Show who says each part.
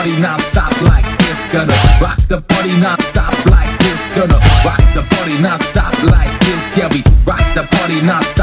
Speaker 1: party non-stop like this. Gonna rock the party non-stop like this. Gonna rock the party non-stop like this. Yeah, we rock the party non-stop